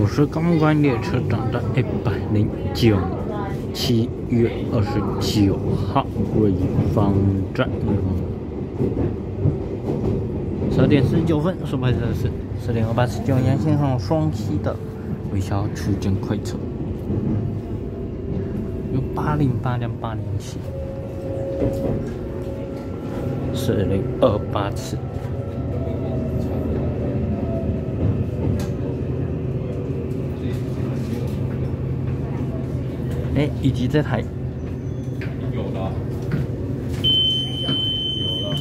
我是钢管列车长的一百零九七月二十九号瑞芳站，十点四十九分，速派车是十点二八十九，沿线上双溪的微笑区间快车，有八零八辆八零七，十零二八次。哎，以及这台有了，有了，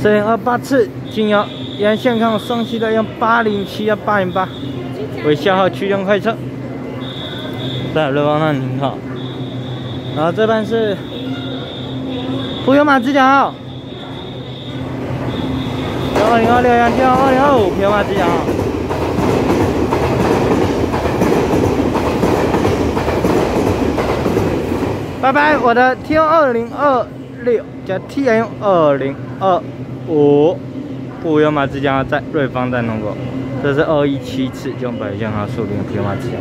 四零二八次，经由沿线看双溪的用八零七幺八零八。为消耗区间快车，在瑞芳站停靠。然后这边是普悠马自强号，二零二六幺七二零二五普悠马自强号。拜拜，我的 T O 二零二六加 T M 二零二五，普悠马之江在瑞芳在弄过，这是二一七次，就北向它树林普悠马之江，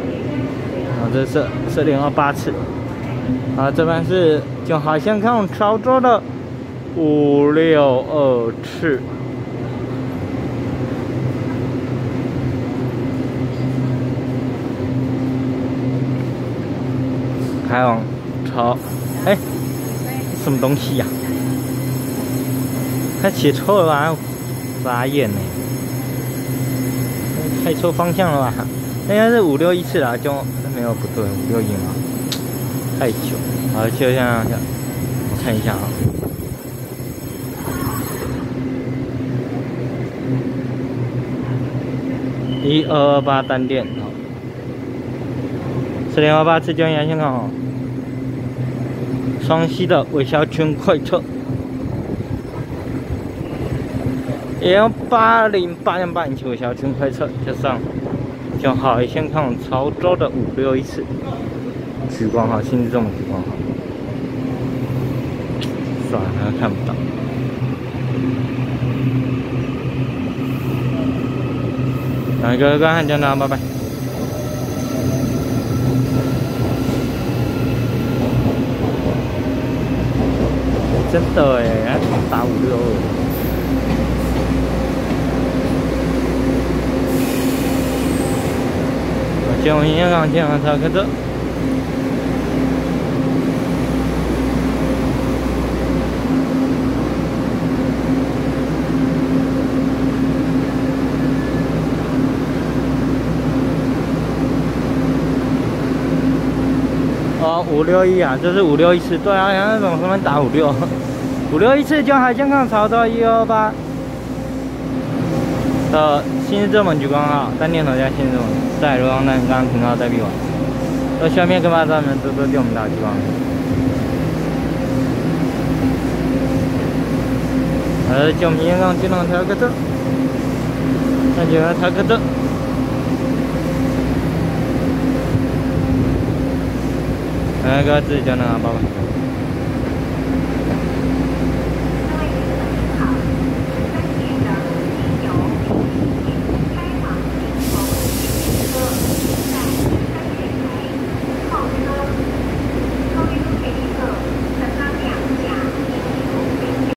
啊，这是四零二八次，啊，这边是就好像看我操作的五六二次，开往。好，哎，什么东西呀？他写错了吧？傻眼呢！开错方向了吧？应该是五六一次了，就没有不对，五六一嘛，太久。好，就像我看一下啊，一二二八单电，四零二八次江阳先看好。双溪的韦小圈快车，幺八零八零八零七韦小圈快车加上，就好，先看潮州的五六一次，举光号，新这种举光号，算了，看不到。来，各位观众，见到，拜拜。真的哎，还打五六二。前哦，五六一啊，这是五六一次，对啊，像那种他们打五六。五六一次就海健康潮到一二八的新日本举光号，单电头加新日本，在罗岗站刚停靠待闭完，到下面干嘛？咱们多多给我们打举光。呃，叫明刚进了调个车，那就来调个车。来，哥自己叫那个爸爸。